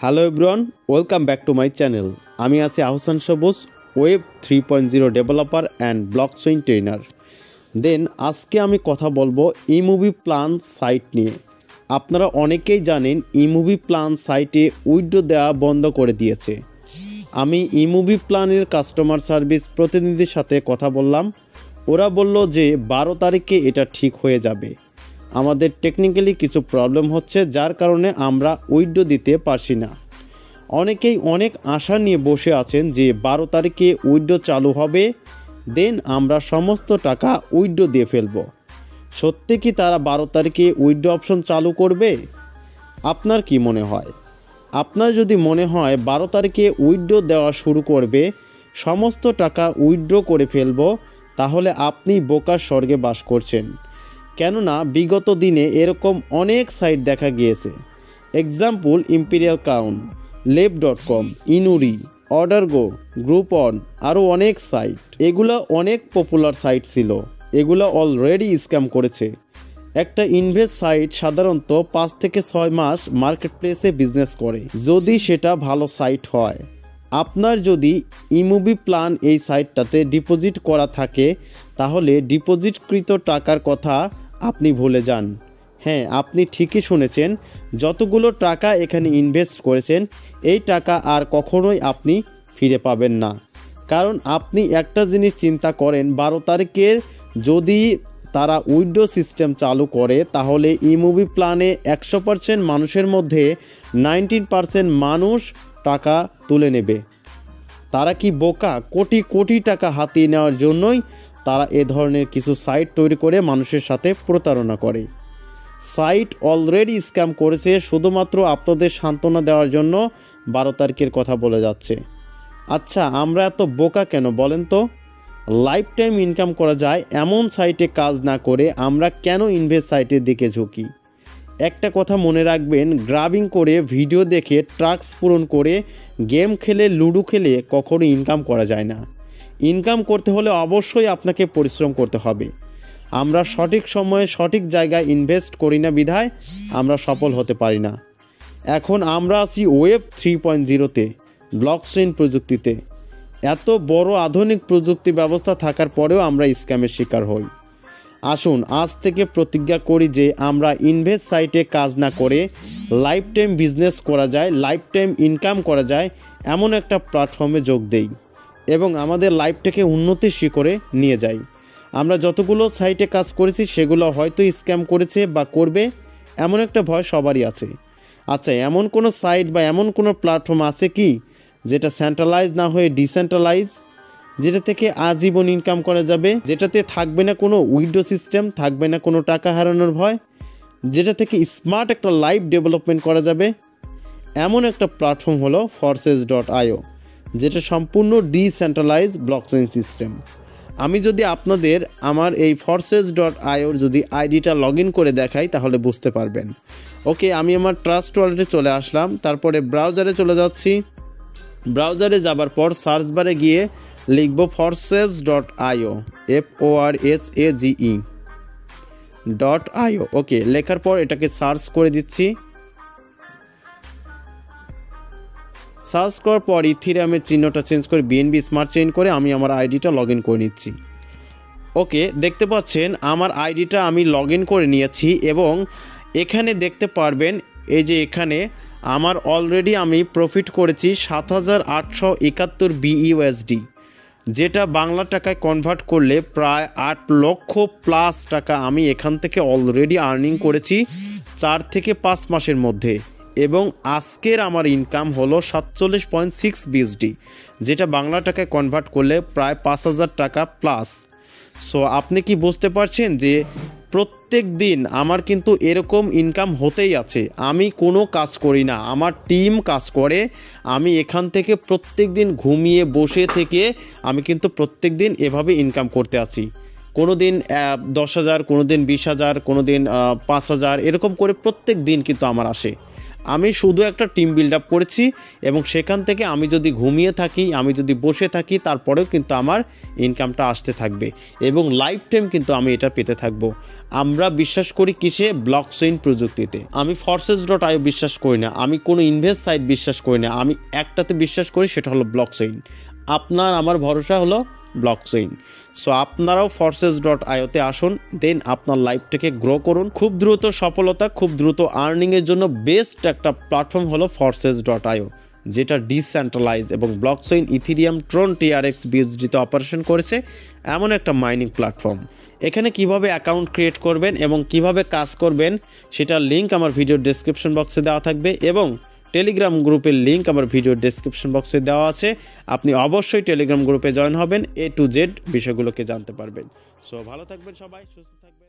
Hello everyone, welcome back to my channel. আমি আছি Ahsan Sabuj, web three point zero developer and blockchain trainer then, আজকে আমি কথা বলব ই মুভি প্ল্যান সাইট নিয়ে। আপনারা অনেকেই জানেন ই মুভি প্ল্যান সাইটে উইড্রো দেওয়া বন্ধ করে দিয়েছে। আমি ই মুভি প্ল্যানের কাস্টমার সার্ভিস প্রতিনিধির সাথে কথা বললাম। ওরা বলল যে বারো তারিখে এটা ঠিক হয়ে যাবে। আমাদের টেকনিক্যালি কিছু প্রবলেম হচ্ছে, যার কারণে আমরা উইড্রো দিতে পারছি না। অনেকেই অনেক আশা নিয়ে বসে আছেন যে বারো তারিখে উইড্রো চালু হবে, দেন আমরা সমস্ত টাকা উইড্রো দিয়ে ফেলব। সত্যি কি তারা বারো তারিখে উইড্রো অপশন চালু করবে? আপনার কি মনে হয়? আপনার যদি মনে হয় বারো তারিখে উইড্রো দেওয়া শুরু করবে, সমস্ত টাকা উইড্রো করে ফেলব, তাহলে আপনি বোকার স্বর্গে বাস করছেন। কেননা বিগত দিনে এরকম অনেক সাইট দেখা গিয়েছে। Example imperial count lab dot com ইনুরি order go group on আরও অনেক সাইট। এগুলো অনেক পপুলার সাইট ছিল। এগুলা অলরেডি স্ক্যাম করেছে। একটা ইনভেস্ট সাইট সাধারণত পাঁচ থেকে ছয় মাস মার্কেট প্লেসে বিজনেস করে। যদি সেটা ভালো সাইট হয়, আপনার যদি ইমুভি প্ল্যান এই সাইটটাতে ডিপোজিট করা থাকে, তাহলে ডিপোজিটকৃত টাকার কথা আপনি ভুলে যান। হ্যাঁ আপনি ঠিকই শুনেছেন, যতগুলো টাকা এখানে ইনভেস্ট করেছেন, এই টাকা আর কখনোই আপনি ফিরে পাবেন না। কারণ আপনি একটা জিনিস চিন্তা করেন, বারো তারিখের যদি তারা উইডো সিস্টেম চালু করে, তাহলে ই মুভি প্ল্যানে একশো পার্সেন্ট মানুষের মধ্যে নাইনটিন পার্সেন্ট মানুষ টাকা তুলে নেবে। তারা কি বোকা? কোটি কোটি টাকা হাতিয়ে নেওয়ার জন্যই তারা এ ধরনের কিছু সাইট তৈরি করে মানুষের সাথে প্রতারণা করে। সাইট অলরেডি স্ক্যাম করেছে শুধুমাত্র আপনাদের সান্ত্বনা দেওয়ার জন্য, বারো তারিখের কথা বলে যাচ্ছে। আচ্ছা আমরা এত বোকা কেন বলেন তো? লাইফ টাইম ইনকাম করা যায় এমন সাইটে কাজ না করে আমরা কেন ইনভেস্ট সাইটের দিকে ঝুঁকি? একটা কথা মনে রাখবেন গ্রাবিং করে ভিডিও দেখে ট্রাক্স পূরণ করে গেম খেলে, লুডো খেলে কখনো ইনকাম করা যায় না। ইনকাম করতে হলে অবশ্যই আপনাকে পরিশ্রম করতে হবে। আমরা সঠিক সময়ে সঠিক জায়গায় ইনভেস্ট করি না বিধায় আমরা সফল হতে পারি না। এখন আমরা আছি ওয়েব থ্রি পয়েন্ট জিরোতে ব্লক চেইন প্রযুক্তিতে। এত বড় আধুনিক প্রযুক্তি ব্যবস্থা থাকার পরেও আমরা স্ক্যামের শিকার হই। আসুন, আজ থেকে প্রতিজ্ঞা করি যে আমরা ইনভেস্ট সাইটে কাজ না করে লাইফ টাইম বিজনেস করা যায় লাইফ টাইম ইনকাম করা যায়, এমন একটা প্ল্যাটফর্মে যোগ দেই। এবং আমাদের লাইফটাকে উন্নতির শিখরে নিয়ে যাই। আমরা যতগুলো সাইটে কাজ করেছি, সেগুলো হয়তো স্ক্যাম করেছে বা করবে, এমন একটা ভয় সবারই আছে। আচ্ছা এমন কোনো সাইট বা এমন কোনো প্ল্যাটফর্ম আছে কি যেটা সেন্ট্রালাইজ না হয়ে ডিসেন্ট্রালাইজ যেটা থেকে আজীবন ইনকাম করা যাবে, যেটাতে থাকবে না কোনো উইডো সিস্টেম থাকবে না কোনো টাকা হারানোর ভয়, যেটা থেকে স্মার্ট একটা লাইফ ডেভেলপমেন্ট করা যাবে? এমন একটা প্ল্যাটফর্ম হলো ফরসেস ডট আইও যেটা সম্পূর্ণ ডিসেন্ট্রালাইজ ব্লকচেন সিস্টেম। আমি যদি আপনাদের আমার এই ফরসেস ডট আইওর যদি আইডিটা লগ করে দেখাই, তাহলে বুঝতে পারবেন। ওকে, আমি আমার ট্রাস্ট ওয়ালেটে চলে আসলাম। তারপরে ব্রাউজারে চলে যাচ্ছি। ব্রাউজারে যাবার পর সার্চ বারে গিয়ে লিখব Forsage dot IO F O R S A G E dot IO okay, লেখার পর এটাকে সার্চ করে দিচ্ছি। সার্চ করার পর ইথিরামের চিহ্নটা চেঞ্জ করে বিএনবি স্মার্ট চেঞ্জ করে আমি আমার আইডিটা লগ ইন করে নিচ্ছি। ওকে, দেখতে পাচ্ছেন, আমার আইডিটা আমি লগ করে নিয়েছি এবং এখানে দেখতে পারবেন, এই যে এখানে আমার অলরেডি আমি প্রফিট করেছি সাত হাজার আটশো একাত্তর বিইউএসডি যেটা বাংলা টাকায় কনভার্ট করলে প্রায় আট লক্ষ প্লাস টাকা আমি এখান থেকে অলরেডি আর্নিং করেছি চার থেকে পাঁচ মাসের মধ্যে। এবং আজকের আমার ইনকাম হলো সাতচল্লিশ পয়েন্ট সিক্স বিএসডি যেটা বাংলা টাকায় কনভার্ট করলে প্রায় পাঁচ হাজার টাকা প্লাস সো আপনি কি বুঝতে পারছেন যে প্রত্যেক দিন আমার কিন্তু এরকম ইনকাম হতেই আছে? আমি কোনো কাজ করি না, আমার টিম কাজ করে, আমি এখান থেকে প্রত্যেক দিন ঘুমিয়ে বসে থেকে আমি কিন্তু প্রত্যেক দিন এভাবে ইনকাম করতে আছি। কোনো দিন দশ হাজার কোনো দিন বিশ হাজার কোনো দিন পাঁচ হাজার, এরকম করে প্রত্যেক দিন কিন্তু আমার আসে। আমি শুধু একটা টিম বিল্ড আপ করেছি এবং সেখান থেকে আমি যদি ঘুমিয়ে থাকি, আমি যদি বসে থাকি, তারপরেও কিন্তু আমার ইনকামটা আসতে থাকবে এবং লাইফ টাইম কিন্তু আমি এটা পেতে থাকব। আমরা বিশ্বাস করি কিসে? ব্লক চেইন প্রযুক্তিতে। আমি ফর্সেস ডট আইও বিশ্বাস করি না, আমি কোনো ইনভেস্ট সাইট বিশ্বাস করি না, আমি একটাতে বিশ্বাস করি সেটা হলো ব্লক চেইন আপনার, আমার ভরসা হলো ব্লক চেইন সো আপনারাও ফর্সেস ডট আইওতে আসুন দেন আপনার লাইফটাকে গ্রো করুন। খুব দ্রুত সফলতা, খুব দ্রুত আর্নিংয়ের জন্য বেস্ট একটা প্ল্যাটফর্ম হলো ফর্সেস ডট আইও যেটা ডিসেন্ট্রালাইজ এবং blockchain Ethereum Tron TRX বিএসডিতে অপারেশন করেছে। এমন একটা মাইনিং প্ল্যাটফর্ম এখানে কীভাবে অ্যাকাউন্ট ক্রিয়েট করবেন এবং কীভাবে কাজ করবেন, সেটার লিঙ্ক আমার ভিডিওর ডেসক্রিপশন বক্সে দেওয়া থাকবে এবং টেলিগ্রাম গ্রুপের লিঙ্ক আমার ভিডিওর ডেসক্রিপশন বক্সে দেওয়া আছে। আপনি অবশ্যই টেলিগ্রাম গ্রুপে জয়েন হবেন। এ টু জেড বিষয়গুলোকে জানতে পারবেন। সো, ভালো থাকবেন সবাই, সুস্থ থাকবেন।